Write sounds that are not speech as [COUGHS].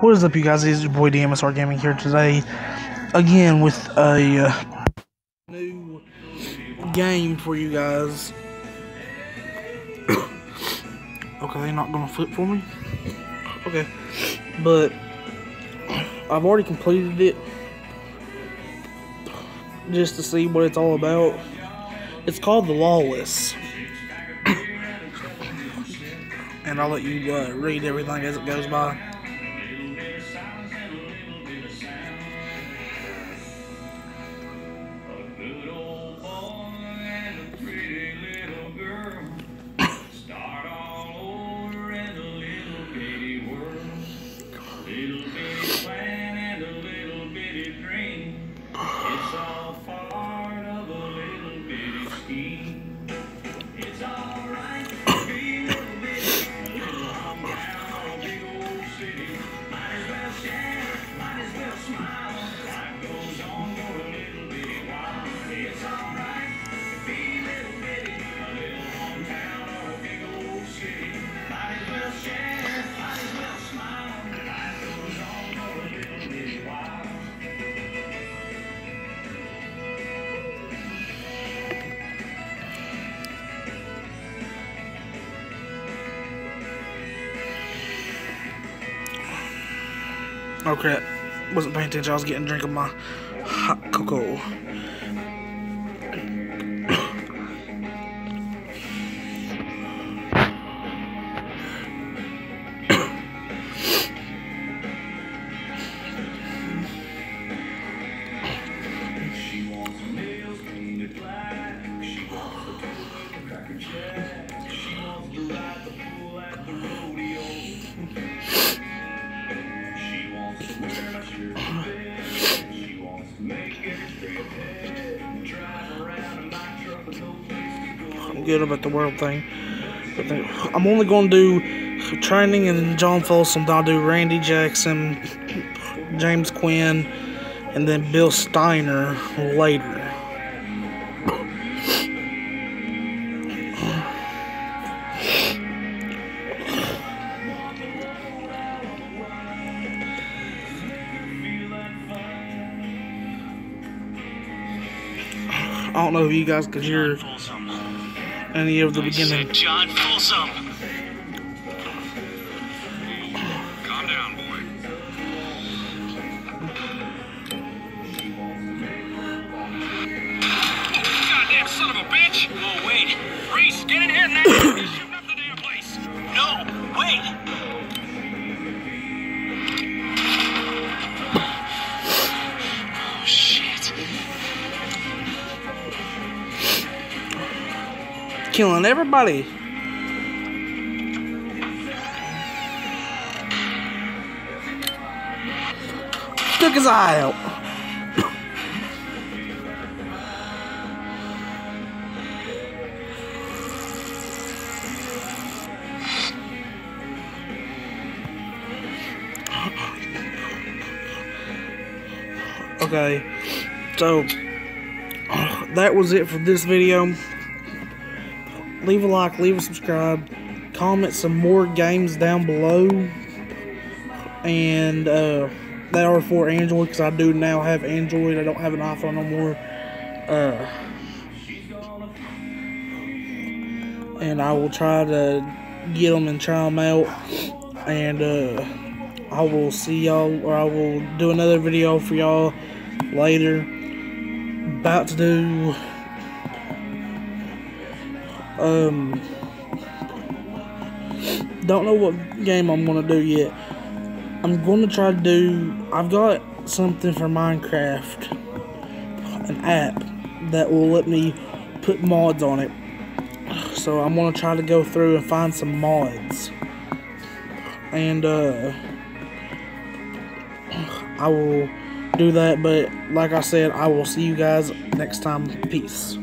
What is up, you guys? It's your boy DMSR Gaming here today, again with a uh, new game for you guys. [COUGHS] okay, not gonna flip for me. Okay, but I've already completed it just to see what it's all about. It's called The Lawless. [COUGHS] and I'll let you uh, read everything as it goes by. might as well smile. Life goes on, for a little bit while. It's all Oh crap. Wasn't paying attention. I was getting a drink of my hot cocoa. I'm good about the world thing. I'm only going to do training and John Folsom. I'll do Randy Jackson, James Quinn, and then Bill Steiner later. I don't know if you guys could hear any of the beginning. John Folsom. Killing everybody. Took his eye out. Okay, so that was it for this video. Leave a like, leave a subscribe, comment some more games down below, and uh, they are for Android because I do now have Android. I don't have an iPhone no more. Uh, and I will try to get them and try them out. And uh, I will see y'all, or I will do another video for y'all later. About to do um don't know what game I'm gonna do yet. I'm gonna try to do I've got something for Minecraft an app that will let me put mods on it. So I'm gonna try to go through and find some mods. And uh I will do that, but like I said, I will see you guys next time. Peace.